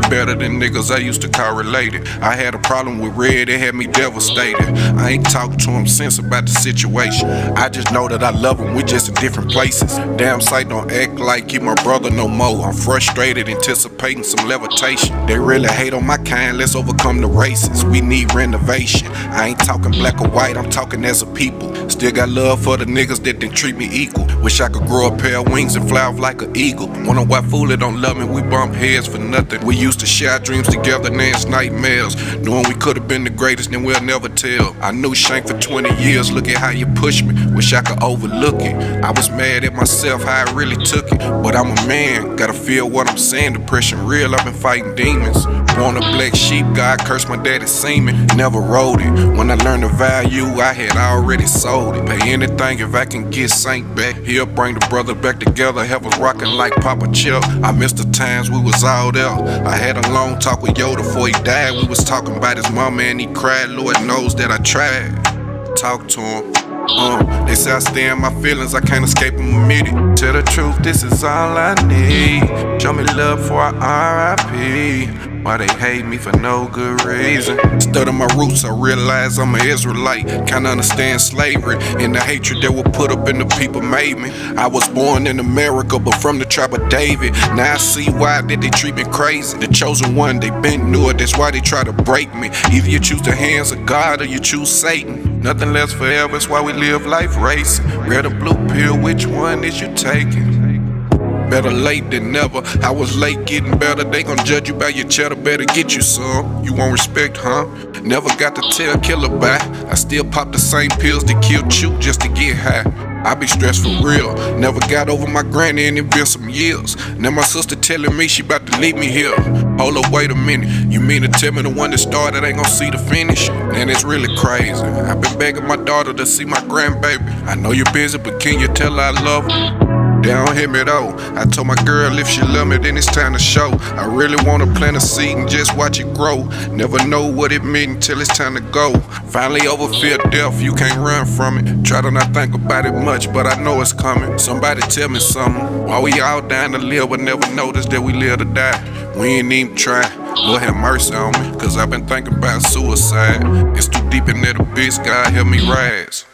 better than niggas I used to call related. I had a problem with Red, it had me devastated. I ain't talked to him since about the situation. I just know that I love him, we just in different places. Damn sight don't act like you my brother no more. I'm frustrated, anticipating some levitation. They really hate on my kind, let's overcome the races. We need renovation. I ain't talking black or white, I'm talking as a people. Still got love for the niggas that didn't treat me equal. Wish I could grow a pair of wings and fly off like an eagle. Wonder why Foolie don't love me, we bump heads for nothing. We used to share dreams together, now it's nightmares. Knowing we could have been the greatest, then we'll never tell. I knew Shank for 20 years, look at how you pushed me. Wish I could overlook it. I was mad at myself, how I really took it. But I'm a man, gotta feel what I'm saying. Depression real, I've been fighting demons. Born a black sheep, God cursed my daddy semen. Never rode it. When I learned the value, I had already sold it. Pay anything if I can get Saint back. He'll bring the brother back together, have us rocking like Papa Chip. I miss the times we was all there. Had a long talk with Yoda before he died. We was talking about his mama and he cried. Lord knows that I tried. Talk to him. Uh, they say I stay in my feelings, I can't escape them admit it. Tell the truth, this is all I need. Show me love for I RIP. Why they hate me for no good reason? Study my roots, I realize I'm an Israelite. Kinda understand slavery and the hatred that was put up in the people made me. I was born in America, but from the tribe of David. Now I see why did they treat me crazy. The chosen one, they bent knew it, that's why they try to break me. Either you choose the hands of God or you choose Satan. Nothing lasts forever, that's why we live life racing. Red or blue pill, which one is you taking? Better late than never. I was late getting better. They gon' judge you by your cheddar. Better get you some. You want respect, huh? Never got to tell killer by. I still pop the same pills to kill you just to get high. I be stressed for real. Never got over my granny and it been some years. Now my sister telling me she about to leave me here. Hold up, wait a minute. You mean to tell me the one that started ain't gonna see the finish? Man, it's really crazy. I've been begging my daughter to see my grandbaby. I know you're busy, but can you tell I love her? They don't hear me though. I told my girl if she love me, then it's time to show. I really wanna plant a seed and just watch it grow. Never know what it means until it's time to go. Finally over fear death, you can't run from it. Try to not think about it much, but I know it's coming. Somebody tell me something. Why we all dying to live, but never notice that we live to die? We ain't even try. Lord have mercy on me, cause I've been thinking about suicide. It's too deep in there, the bitch, God help me rise.